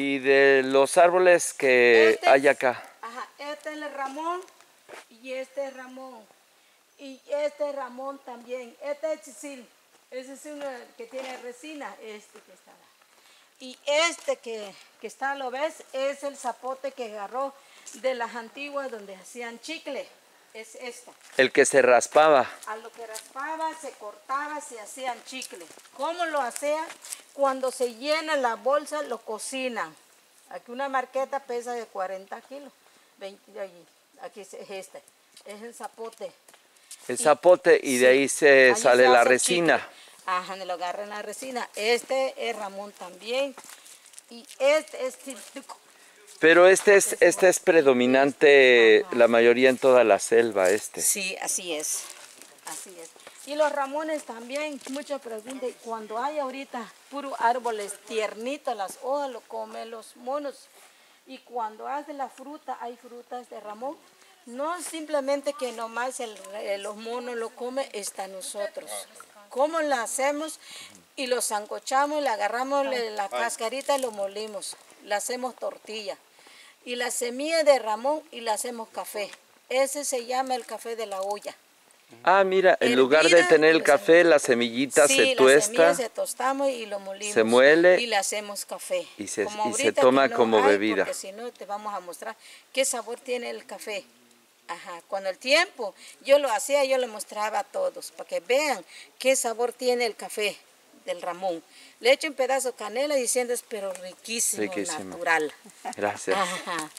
Y de los árboles que Este- hay acá. Ajá, este es el Ramón y este es Ramón. Y este es Ramón también. Este es Chisil. Ese es uno que tiene resina, este que está. Y este que, que está, ¿lo ves? Es el zapote que agarró de las antiguas donde hacían chicle. Es esta. El que se raspaba. A lo que raspaba, se cortaba, se hacían chicle. ¿Cómo lo hacían? Cuando se llena la bolsa, lo cocinan. Aquí una marqueta pesa de 40 kilos. 20 de allí. Aquí es es este. Es el zapote. El zapote y de ahí se sale se la resina. chicle. Ajá, me lo agarran la resina. Este es Ramón también. Y este es tiltuco. Pero este es, este es predominante la mayoría en toda la selva, este. Sí, así es. Así es. Y los ramones también, muchas preguntas. Cuando hay ahorita puros árboles tiernitos, las hojas lo comen los monos. Y cuando hace la fruta, hay frutas de ramón. No simplemente que nomás el- los monos lo comen, está nosotros. ¿Cómo la hacemos? Y lo zancochamos, le agarramos la cascarita y lo molimos. Le hacemos tortilla. Y la semilla de ramón y le hacemos café. Ese se llama el café de la olla. Ah, mira, en lugar de tener el la café, la semillita Sí, se tuesta se tostamos y lo molimos. se muele Y le hacemos café. y se- Como y se ahorita toma no como hay, bebida. Porque si no, te vamos a mostrar qué sabor tiene el café. Ajá, cuando el tiempo yo lo hacía, yo le mostraba a todos para que vean qué sabor tiene el café del Ramón. Le echo un pedazo de canela diciendo es pero riquísimo, Riquísimo. natural. Gracias. Ajá.